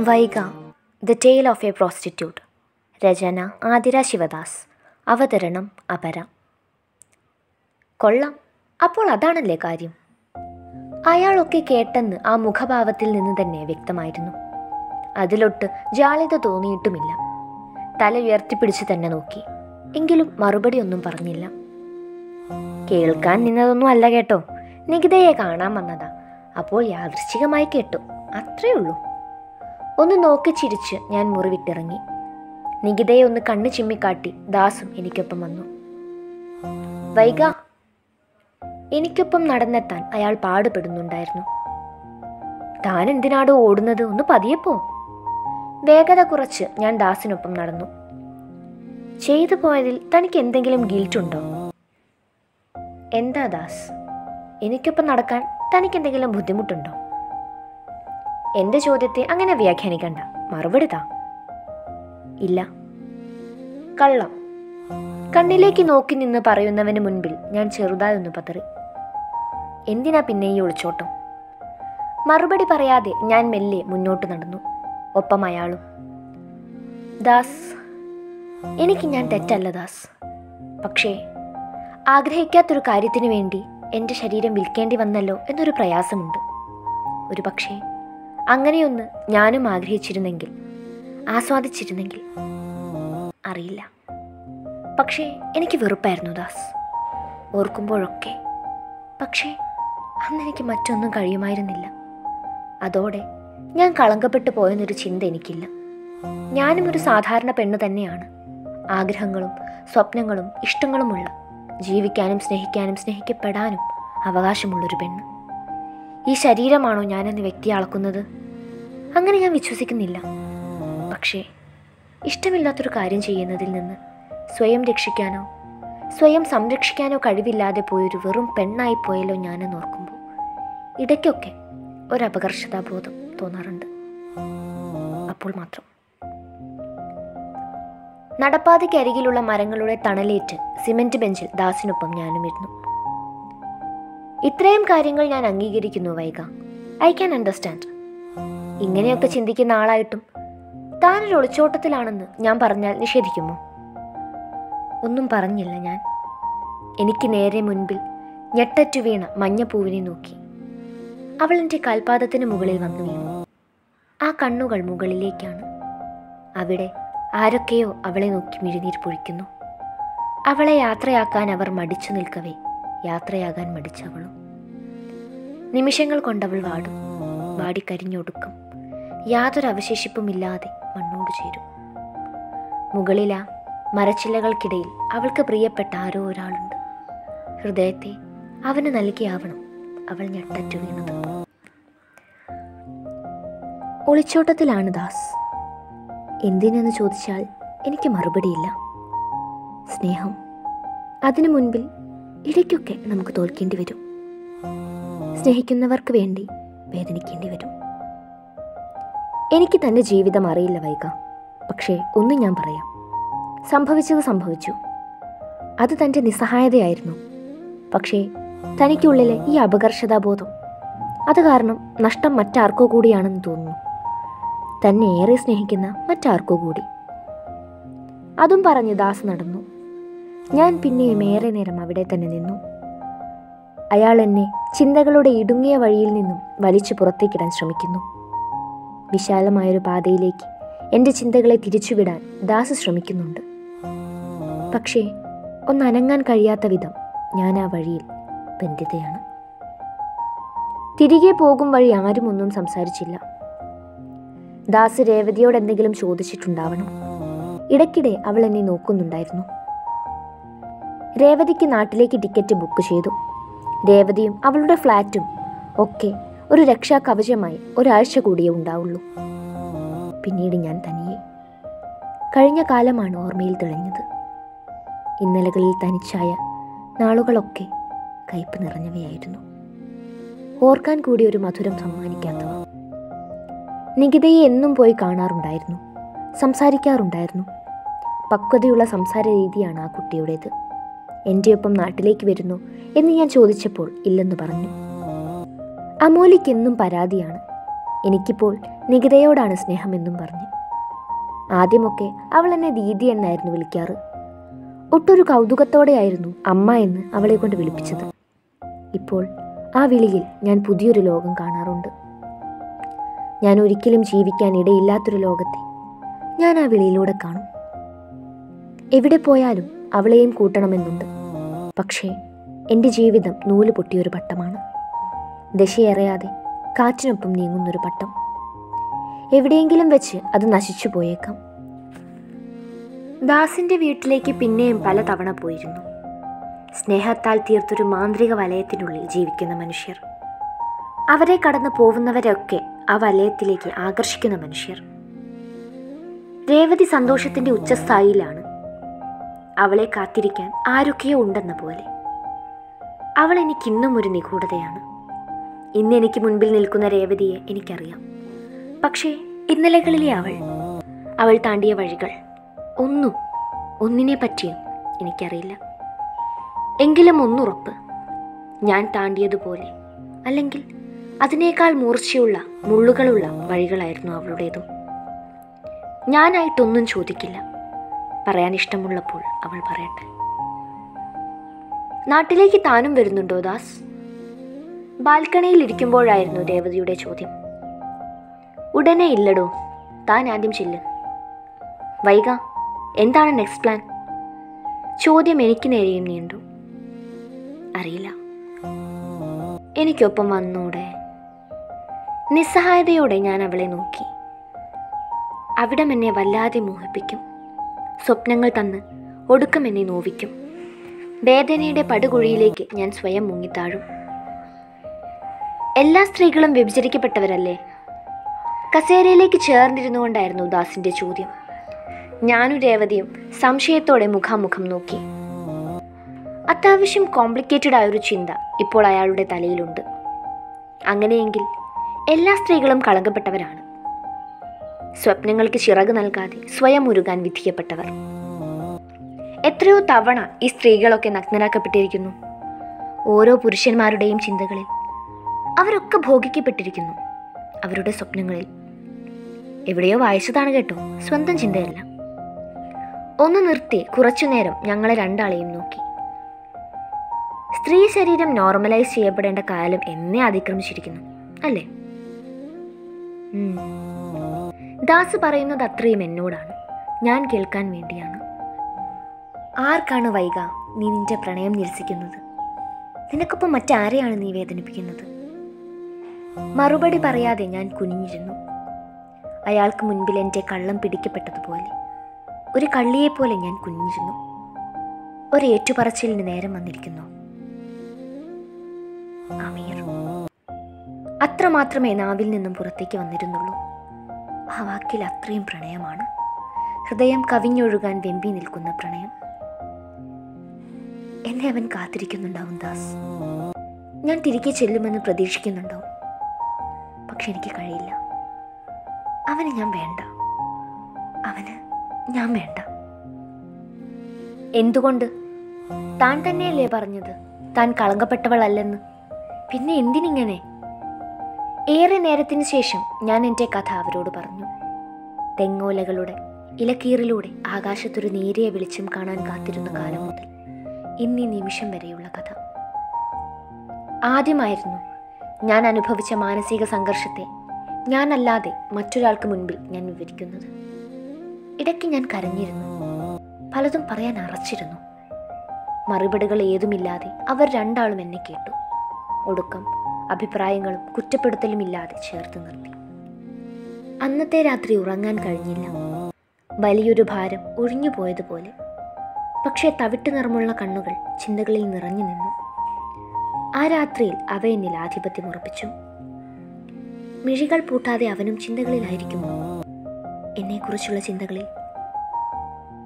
Vaiga the tale of a prostitute. രചന ആതിര ശിവദാസ്. അവതരണം അപര. കൊള്ളാം. അപ്പോൾ അതാണല്ലേ കാര്യം. അയാളൊക്കെ കേട്ടെന്ന് ആ മുഖഭാവത്തിൽ നിന്ന് തന്നെ വ്യക്തമായിരുന്നു. അതിലൊട്ട് ജാളിത തോന്നിയിട്ടുമില്ല. തല ഉയർത്തിപ്പിടിച്ച് തന്നെ നോക്കി. എങ്കിലും മറുപടി ഒന്നും പറഞ്ഞില്ല. കേൾക്കാൻ നിന്നതൊന്നും അല്ല കേട്ടോ. നികിതയെ കാണാൻ വന്നതാ. അപ്പോൾ യാദൃശ്ചികമായി കേട്ടു. അത്രേ ഉള്ളൂ. ഒന്ന് നോക്കി ചിരിച്ച് ഞാൻ മുറിവിട്ടിറങ്ങി. നികിതയെ ഒന്ന് കണ്ണു ചിമ്മിക്കാട്ടി ദാസും എനിക്കൊപ്പം വന്നു. വൈക എനിക്കൊപ്പം നടന്നെത്താൻ അയാൾ പാടുപെടുന്നുണ്ടായിരുന്നു. താൻ എന്തിനാടോ ഓടുന്നത്? ഒന്ന് പതിയെപ്പോ. വേഗത കുറച്ച് ഞാൻ ദാസിനൊപ്പം നടന്നു. ചെയ്തു പോയതിൽ തനിക്ക് എന്തെങ്കിലും ഗിൽറ്റ് ഉണ്ടോ? എന്താ ദാസ്? എനിക്കൊപ്പം നടക്കാൻ തനിക്ക് എന്തെങ്കിലും ബുദ്ധിമുട്ടുണ്ടോ? എന്റെ ചോദ്യത്തെ അങ്ങനെ വ്യാഖ്യാനിക്കണ്ട. മറുപടി താ ഇല്ല. കള്ളം. കണ്ണിലേക്ക് നോക്കി നിന്ന് പറയുന്നവന് മുൻപിൽ ഞാൻ ചെറുതായി ഒന്ന് പതറി. എന്തിനാ പിന്നെ ഈ ഒളിച്ചോട്ടം? മറുപടി പറയാതെ ഞാൻ മെല്ലെ മുന്നോട്ട് നടന്നു. ഒപ്പം അയാളും. ദാസ്. എനിക്ക് ഞാൻ തെറ്റല്ല ദാസ്. പക്ഷേ ആഗ്രഹിക്കാത്തൊരു കാര്യത്തിനു വേണ്ടി എന്റെ ശരീരം വിൽക്കേണ്ടി വന്നല്ലോ എന്നൊരു പ്രയാസമുണ്ട്. ഒരു പക്ഷേ അങ്ങനെയൊന്ന് ഞാനും ആഗ്രഹിച്ചിരുന്നെങ്കിൽ ആസ്വാദിച്ചിരുന്നെങ്കിൽ അറിയില്ല. പക്ഷേ എനിക്ക് വെറുപ്പായിരുന്നു ദാസ്. ഓർക്കുമ്പോഴൊക്കെ പക്ഷേ അന്ന് എനിക്ക് മറ്റൊന്നും കഴിയുമായിരുന്നില്ല. അതോടെ ഞാൻ കളങ്കപ്പെട്ടു പോയെന്നൊരു ചിന്ത എനിക്കില്ല. ഞാനും ഒരു സാധാരണ പെണ്ണ് തന്നെയാണ്. ആഗ്രഹങ്ങളും സ്വപ്നങ്ങളും ഇഷ്ടങ്ങളുമുള്ള ജീവിക്കാനും സ്നേഹിക്കാനും സ്നേഹിക്കപ്പെടാനും അവകാശമുള്ളൊരു പെണ്ണ്. ഈ ശരീരമാണോ ഞാനെന്ന് വ്യക്തി അളക്കുന്നത്? അങ്ങനെ ഞാൻ വിശ്വസിക്കുന്നില്ല. പക്ഷേ ഇഷ്ടമില്ലാത്തൊരു കാര്യം ചെയ്യുന്നതിൽ നിന്ന് സ്വയം രക്ഷിക്കാനോ സ്വയം സംരക്ഷിക്കാനോ കഴിവില്ലാതെ പോയൊരു വെറും പെണ്ണായി പോയല്ലോ ഞാനെന്ന് ഓർക്കുമ്പോൾ ഇടയ്ക്കൊക്കെ ഒരു അപകർഷതാബോധം തോന്നാറുണ്ട്. അപ്പോൾ മാത്രം. നടപ്പാതയ്ക്കരികിലുള്ള മരങ്ങളുടെ തണലേറ്റ് സിമന്റ് ബെഞ്ചിൽ ദാസിനൊപ്പം ഞാനും ഇരുന്നു ഇത്രയും കാര്യങ്ങൾ ഞാൻ അംഗീകരിക്കുന്നു വൈക ഐ ക്യാൻ അണ്ടർസ്റ്റാൻഡ് ഇങ്ങനെയൊക്കെ ചിന്തിക്കുന്ന ആളായിട്ടും താനൊരു ഒളിച്ചോട്ടത്തിലാണെന്ന് ഞാൻ പറഞ്ഞാൽ നിഷേധിക്കുമോ? ഒന്നും പറഞ്ഞില്ല ഞാൻ. എനിക്ക് നേരെ മുൻപിൽ ഞെട്ടറ്റു വീണ മഞ്ഞപ്പൂവിനെ നോക്കി. അവൾ എന്റെ കാൽപാദത്തിന് മുകളിൽ വന്നു വീണു. ആ കണ്ണുകൾ മുകളിലേക്കാണ്. അവിടെ ആരൊക്കെയോ അവളെ നോക്കി മിഴുനീർ പൊഴിക്കുന്നു. അവളെ യാത്രയാക്കാൻ അവർ മടിച്ചു നിൽക്കവേ. യാത്രയാകാൻ മടിച്ചവളും. നിമിഷങ്ങൾ കൊണ്ടവൾ വാടും. വാടിക്കരിഞ്ഞൊടുക്കും യാതൊരു അവശേഷിപ്പുമില്ലാതെ മണ്ണോട് ചേരും. മുകളില മരച്ചില്ലകൾക്കിടയിൽ അവൾക്ക് പ്രിയപ്പെട്ട ആരോ ഒരാളുണ്ട്. ഹൃദയത്തെ അവന് നൽകിയാവണം അവൾ ഞെട്ടറ്റു വീണത്. ഒളിച്ചോട്ടത്തിലാണ് ദാസ്. എന്തിനെന്ന് ചോദിച്ചാൽ എനിക്ക് മറുപടിയില്ല. സ്നേഹം. അതിനു മുൻപിൽ ഇടയ്ക്കൊക്കെ നമുക്ക് തോൽക്കേണ്ടി വരും. സ്നേഹിക്കുന്നവർക്ക് വേണ്ടി വേദനിക്കേണ്ടി വരും. എനിക്ക് തന്റെ ജീവിതം അറിയില്ല വൈക പക്ഷേ ഒന്നും ഞാൻ പറയാം. സംഭവിച്ചത് സംഭവിച്ചു. അത് തന്റെ നിസ്സഹായതയായിരുന്നു. പക്ഷേ തനിക്കുള്ളിലെ ഈ അപകർഷതാബോധം അത് കാരണം നഷ്ടം മറ്റാർക്കോ കൂടിയാണെന്ന് തോന്നുന്നു. തന്നെ ഏറെ സ്നേഹിക്കുന്ന മറ്റാർക്കോ കൂടി. അതും പറഞ്ഞ് ദാസ് നടന്നു. ഞാൻ പിന്നെയും ഏറെ നേരം അവിടെ തന്നെ നിന്നു. അയാൾ എന്നെ ചിന്തകളുടെ ഇടുങ്ങിയ വഴിയിൽ നിന്നും വലിച്ചു പുറത്തേക്കിടാൻ ശ്രമിക്കുന്നു. വിശാലമായൊരു പാതയിലേക്ക് എന്റെ ചിന്തകളെ തിരിച്ചുവിടാൻ ദാസ് ശ്രമിക്കുന്നുണ്ട്. പക്ഷേ ഒന്നനങ്ങാൻ കഴിയാത്ത വിധം ഞാൻ ആ വഴിയിൽ ബന്ധിതയാണ്. തിരികെ പോകും വഴി ആരും ഒന്നും സംസാരിച്ചില്ല. ദാസ് രേവതിയോട് എന്തെങ്കിലും ചോദിച്ചിട്ടുണ്ടാവണം. ഇടയ്ക്കിടെ അവൾ എന്നെ നോക്കുന്നുണ്ടായിരുന്നു. രേവതിക്ക് നാട്ടിലേക്ക് ടിക്കറ്റ് ബുക്ക് ചെയ്തു. രേവതിയും അവളുടെ ഫ്ലാറ്റും ഒക്കെ ഒരു രക്ഷാ കവചമായി ഒരാഴ്ച കൂടിയേ ഉണ്ടാവുള്ളൂ. പിന്നീട് ഞാൻ തനിയെ. കഴിഞ്ഞ കാലമാണ് ഓർമ്മയിൽ തെളിഞ്ഞത്. ഇന്നലകളിൽ തനിച്ചായ നാളുകളൊക്കെ കയ്പ് നിറഞ്ഞവയായിരുന്നു. ഓർക്കാൻ കൂടി ഒരു മധുരം സമ്മാനിക്കാത്തവ. നികിതയെ എന്നും പോയി കാണാറുണ്ടായിരുന്നു. സംസാരിക്കാറുണ്ടായിരുന്നു. പക്വതയുള്ള സംസാര രീതിയാണ് ആ കുട്ടിയുടേത്. എന്റെ ഒപ്പം നാട്ടിലേക്ക് വരുന്നു എന്ന് ഞാൻ ചോദിച്ചപ്പോൾ ഇല്ലെന്ന് പറഞ്ഞു. അമൂലിക്ക് എന്നും പരാതിയാണ്. എനിക്കിപ്പോൾ നികിതയോടാണ് സ്നേഹമെന്നും പറഞ്ഞു. ആദ്യമൊക്കെ അവൾ എന്നെ ദീദി എന്നായിരുന്നു വിളിക്കാറ്. ഒട്ടൊരു കൗതുകത്തോടെയായിരുന്നു അമ്മ എന്ന് അവളെ കൊണ്ട് വിളിപ്പിച്ചത്. ഇപ്പോൾ ആ വിളിയിൽ ഞാൻ പുതിയൊരു ലോകം കാണാറുണ്ട്. ഞാൻ ഒരിക്കലും ജീവിക്കാൻ ഇടയില്ലാത്തൊരു ലോകത്തെ ഞാൻ ആ വിളിയിലൂടെ കാണും. എവിടെ പോയാലും അവളെയും കൂട്ടണമെന്നുണ്ട്. പക്ഷേ എന്റെ ജീവിതം നൂൽ പൊട്ടിയൊരു പട്ടമാണ്. ദശയറിയാതെ കാറ്റിനൊപ്പം നീങ്ങുന്നൊരു പട്ടം. എവിടെയെങ്കിലും വെച്ച് അത് നശിച്ചു പോയേക്കാം. ദാസിന്റെ വീട്ടിലേക്ക് പിന്നെയും പല തവണ പോയിരുന്നു. സ്നേഹത്താൽ തീർത്തൊരു മാന്ത്രിക വലയത്തിനുള്ളിൽ ജീവിക്കുന്ന മനുഷ്യർ. അവരെ കടന്നു പോകുന്നവരൊക്കെ ആ വലയത്തിലേക്ക് ആകർഷിക്കുന്ന മനുഷ്യർ. രേവതി സന്തോഷത്തിന്റെ ഉച്ചസ്ഥായിയിലാണ് അവളെ കാത്തിരിക്കാൻ ആരൊക്കെയോ ഉണ്ടെന്ന പോലെ. അവൾ എനിക്കിന്നും ഒരു നിഗൂഢതയാണ്. ഇന്ന് എനിക്ക് മുൻപിൽ നിൽക്കുന്ന രേവതിയെ എനിക്കറിയാം. പക്ഷേ ഇന്നലകളിലെ അവൾ അവൾ താണ്ടിയ വഴികൾ ഒന്നും ഒന്നിനെ പറ്റിയും എനിക്കറിയില്ല. എങ്കിലും ഒന്നുറപ്പ് ഞാൻ താണ്ടിയതുപോലെ അല്ലെങ്കിൽ അതിനേക്കാൾ മൂർച്ചയുള്ള മുള്ളുകളുള്ള വഴികളായിരുന്നു അവളുടേതും. ഞാനായിട്ടൊന്നും ചോദിക്കില്ല. പറയാൻ ഇഷ്ടമുള്ളപ്പോൾ അവൾ പറയട്ടെ. നാട്ടിലേക്ക് താനും വരുന്നുണ്ടോ ദാസ്? ബാൽക്കണിയിൽ ഇരിക്കുമ്പോഴായിരുന്നു രേവതിയുടെ ചോദ്യം. ഉടനെ ഇല്ലടോ താൻ ആദ്യം ചെല്ല്. വൈക എന്താണ് നെക്സ്റ്റ് പ്ലാൻ ചോദ്യം എനിക്ക് നേരെയും നീണ്ടു. അറിയില്ല. എനിക്കൊപ്പം വന്നൂടെ? നിസ്സഹായതയോടെ ഞാൻ അവളെ നോക്കി. അവിടം എന്നെ വല്ലാതെ മോഹിപ്പിക്കും. സ്വപ്നങ്ങൾ തന്ന് ഒടുക്കം നോവിക്കും. വേദനയുടെ പടുകുഴിയിലേക്ക് ഞാൻ സ്വയം മുങ്ങിത്താഴും. എല്ലാ സ്ത്രീകളും വ്യഭിചരിക്കപ്പെട്ടവരല്ലേ? കസേരയിലേക്ക് ചേർന്നിരുന്നു കൊണ്ടായിരുന്നു ദാസിന്റെ ചോദ്യം. ഞാനും രേവതിയും സംശയത്തോടെ മുഖാമുഖം നോക്കി. അത്യാവശ്യം കോംപ്ലിക്കേറ്റഡ് ആയൊരു ചിന്ത ഇപ്പോൾ അയാളുടെ തലയിലുണ്ട്. അങ്ങനെയെങ്കിൽ എല്ലാ സ്ത്രീകളും കളങ്കപ്പെട്ടവരാണ്. സ്വപ്നങ്ങൾക്ക് ചിറക് നൽകാതെ സ്വയം ഉരുകാൻ വിധിക്കപ്പെട്ടവർ. എത്രയോ തവണ ഈ സ്ത്രീകളൊക്കെ നഗ്നരാക്കപ്പെട്ടിരിക്കുന്നു. ഓരോ പുരുഷന്മാരുടെയും ചിന്തകളിൽ അവരൊക്കെ ഭോഗിക്കപ്പെട്ടിരിക്കുന്നു അവരുടെ സ്വപ്നങ്ങളിൽ. എവിടെയോ വായിച്ചതാണ് കേട്ടോ സ്വന്തം ചിന്തയല്ല. ഒന്ന് നിർത്തി കുറച്ചുനേരം ഞങ്ങളെ രണ്ടാളെയും നോക്കി. സ്ത്രീ ശരീരം നോർമലൈസ് ചെയ്യപ്പെടേണ്ട കാലം എന്നെ അതിക്രമിച്ചിരിക്കുന്നു അല്ലേ. ദാസ് പറയുന്നത് അത്രയും എന്നോടാണ്. ഞാൻ കേൾക്കാൻ വേണ്ടിയാണ്. ആർക്കാണ് വൈക നീ നിന്റെ പ്രണയം നിരസിക്കുന്നത്? നിനക്കൊപ്പം മറ്റാരെയാണ് നീ വേദനിപ്പിക്കുന്നത്? മറുപടി പറയാതെ ഞാൻ കുനിഞ്ഞിരുന്നു. അയാൾക്ക് മുൻപിൽ എന്റെ കള്ളം പിടിക്കപ്പെട്ടതുപോലെ ഒരു കള്ളിയെപ്പോലെ ഞാൻ കുനിഞ്ഞിരുന്നു. ഒരു ഏറ്റുപറച്ചിലിന് നേരം വന്നിരിക്കുന്നു. അമീർ. അത്ര മാത്രമേ നാവിൽ നിന്നും പുറത്തേക്ക് വന്നിരുന്നുള്ളൂ. ആ വാക്കിൽ അത്രയും പ്രണയമാണ്. ഹൃദയം കവിഞ്ഞൊഴുകാൻ വെമ്പി നിൽക്കുന്ന പ്രണയം. എന്നെ അവൻ കാത്തിരിക്കുന്നുണ്ടാവും ദാസ്. ഞാൻ തിരികെ ചെല്ലുമെന്ന് പ്രതീക്ഷിക്കുന്നുണ്ടാവും പക്ഷെ എനിക്ക് കഴിയില്ല. അവന് ഞാൻ വേണ്ട. അവന് ഞാൻ വേണ്ട. എന്തുകൊണ്ട്? താൻ തന്നെയല്ലേ പറഞ്ഞത്? താൻ കളങ്കപ്പെട്ടവളല്ലെന്ന്. പിന്നെ എന്തിനിങ്ങനെ? ഏറെ നേരത്തിന് ശേഷം ഞാൻ എന്റെ കഥ അവരോട് പറഞ്ഞു. തെങ്ങോലകളുടെ ഇലക്കീറിലൂടെ ആകാശത്തൊരു നേരിയ വെളിച്ചം കാണാൻ കാത്തിരുന്ന കാലം മുതൽ ഇന്നീ നിമിഷം വരെയുള്ള കഥ. ആദ്യമായിരുന്നു ഞാൻ അനുഭവിച്ച മാനസിക സംഘർഷത്തെ ഞാനല്ലാതെ മറ്റൊരാൾക്ക് മുൻപിൽ ഞാൻ വിവരിക്കുന്നത്. ഇടയ്ക്ക് ഞാൻ കരഞ്ഞിരുന്നു. പലതും പറയാൻ അറച്ചിരുന്നു. മറുപടികൾ ഏതുമില്ലാതെ അവർ രണ്ടാളും എന്നെ കേട്ടു. ഒടുക്കം അഭിപ്രായങ്ങളും കുറ്റപ്പെടുത്തലും ഇല്ലാതെ ചേർത്ത് നിർത്തി. അന്നത്തെ രാത്രി ഉറങ്ങാൻ കഴിഞ്ഞില്ല. വലിയൊരു ഭാരം ഒഴിഞ്ഞു പോയതുപോലെ. പക്ഷേ തവിട്ട് നിറമുള്ള കണ്ണുകൾ ചിന്തകളിൽ നിറഞ്ഞു നിന്നു. ആ രാത്രിയിൽ അവ എന്നിൽ ആധിപത്യം ഉറപ്പിച്ചു. മിഴികൾ പൂട്ടാതെ അവനും ചിന്തകളിലായിരിക്കുമോ എന്നെക്കുറിച്ചുള്ള ചിന്തകളിൽ.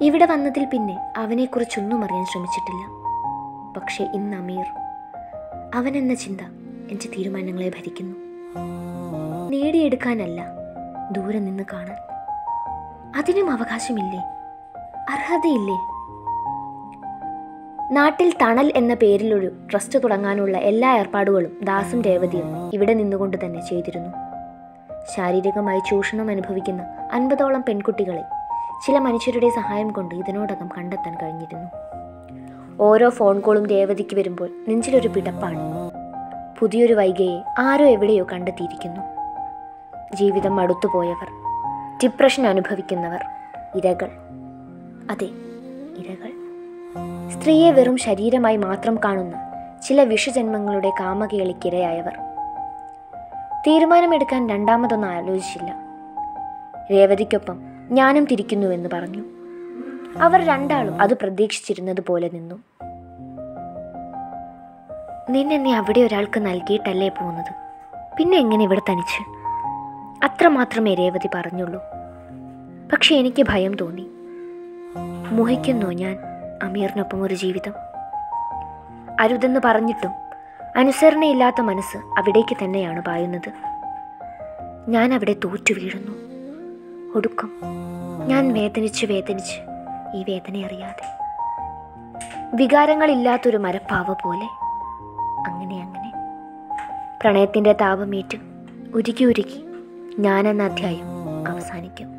ഇവിടെ വന്നതിൽ പിന്നെ അവനെക്കുറിച്ചൊന്നും അറിയാൻ ശ്രമിച്ചിട്ടില്ല. പക്ഷേ ഇന്ന് അമീർ അവനെന്ന ചിന്ത എന്റെ തീരുമാനങ്ങളെ ഭരിക്കുന്നു. നേടിയെടുക്കാനല്ല ദൂരെ നിന്ന് കാണാൻ. അതിനും അവകാശമില്ലേ? അർഹതയില്ലേ? നാട്ടിൽ തണൽ എന്ന പേരിലൊരു ട്രസ്റ്റ് തുടങ്ങാനുള്ള എല്ലാ ഏർപ്പാടുകളും ദാസും രേവതിയും ഇവിടെ നിന്നുകൊണ്ട് തന്നെ ചെയ്തിരുന്നു. ശാരീരികമായി ചൂഷണം അനുഭവിക്കുന്ന അൻപതോളം പെൺകുട്ടികളെ ചില മനുഷ്യരുടെ സഹായം കൊണ്ട് ഇതിനോടകം കണ്ടെത്താൻ കഴിഞ്ഞിരുന്നു. ഓരോ ഫോൺ കോളും രേവതിക്ക് വരുമ്പോൾ നെഞ്ചിലൊരു പിടപ്പാണ്. പുതിയൊരു വൈകയെ ആരോ എവിടെയോ കണ്ടെത്തിയിരിക്കുന്നു. ജീവിതം അടുത്തുപോയവർ ഡിപ്രഷൻ അനുഭവിക്കുന്നവർ ഇരകൾ. അതെ ഇരകൾ. സ്ത്രീയെ വെറും ശരീരമായി മാത്രം കാണുന്ന ചില വിഷജന്മങ്ങളുടെ കാമകേളിക്കിരയായവർ. തീരുമാനമെടുക്കാൻ രണ്ടാമതൊന്നും ആലോചിച്ചില്ല. രേവതിക്കൊപ്പം ഞാനും തിരിക്കുന്നുവെന്ന് പറഞ്ഞു. അവർ രണ്ടാളും അത് പ്രതീക്ഷിച്ചിരുന്നത് പോലെ നിന്നു. നിന്നെ നീ അവിടെ ഒരാൾക്ക് നൽകിയിട്ടല്ലേ പോകുന്നത്? പിന്നെ എങ്ങനെ ഇവിടെ തനിച്ച്? അത്രമാത്രമേ രേവതി പറഞ്ഞുള്ളൂ. പക്ഷെ എനിക്ക് ഭയം തോന്നി. മോഹിക്കുന്നോ ഞാൻ അമീറിനൊപ്പം ഒരു ജീവിതം? അരുതെന്ന് പറഞ്ഞിട്ടും അനുസരണയില്ലാത്ത മനസ്സ് അവിടേക്ക് തന്നെയാണ് പായുന്നത്. ഞാൻ അവിടെ തോറ്റു വീഴുന്നു. ഒടുക്കം ഞാൻ വേദനിച്ച് വേദനിച്ച് ഈ വേദന അറിയാതെ വികാരങ്ങളില്ലാത്തൊരു മരപ്പാവ പോലെ അങ്ങനെ അങ്ങനെ. പ്രണയത്തിന്റെ താപമേറ്റ് ഉരുകി ഉരുകി ഞാനെന്ന അധ്യായം അവസാനിക്കും.